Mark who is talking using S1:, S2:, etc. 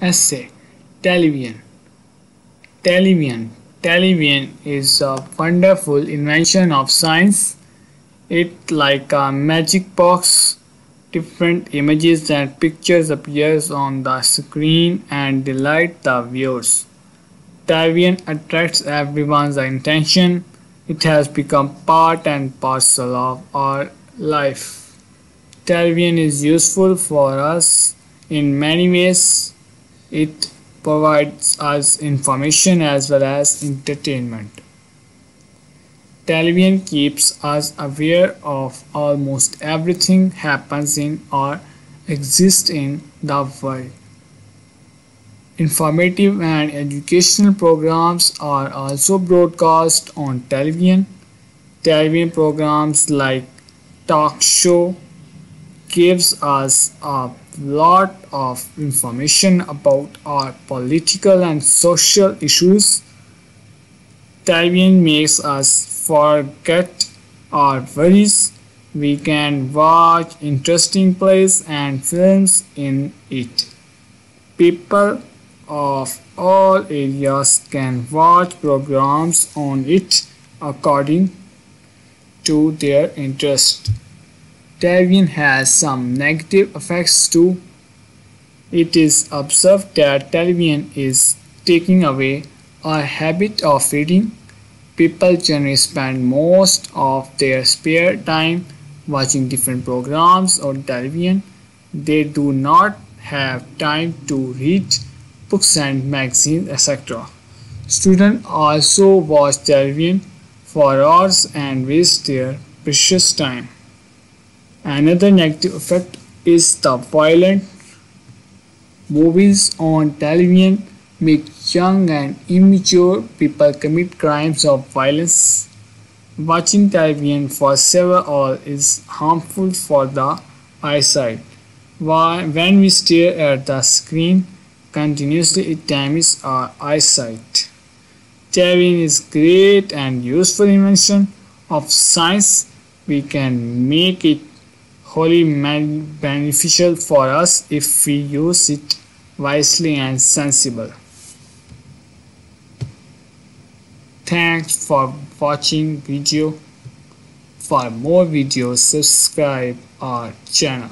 S1: Essay Television Television Television is a wonderful invention of science. It like a magic box. Different images and pictures appears on the screen and delight the viewers. Television attracts everyone's attention. It has become part and parcel of our life. Television is useful for us in many ways. It provides us information as well as entertainment. Television keeps us aware of almost everything happens in or exists in the world. Informative and educational programs are also broadcast on television. Television programs like talk show gives us a lot of information about our political and social issues. Television makes us forget our worries. We can watch interesting plays and films in it. People of all areas can watch programs on it according to their interest. Television has some negative effects too. It is observed that television is taking away our habit of reading. People generally spend most of their spare time watching different programs on television. They do not have time to read books and magazines, etc. Students also watch television for hours and waste their precious time. Another negative effect is the violent movies on television make young and immature people commit crimes of violence. Watching television for several hours is harmful for the eyesight. When we stare at the screen continuously, it damages our eyesight. Television is great and useful invention of science. We can make it wholly beneficial for us if we use it wisely and sensible. Thanks for watching video. For more videos subscribe our channel.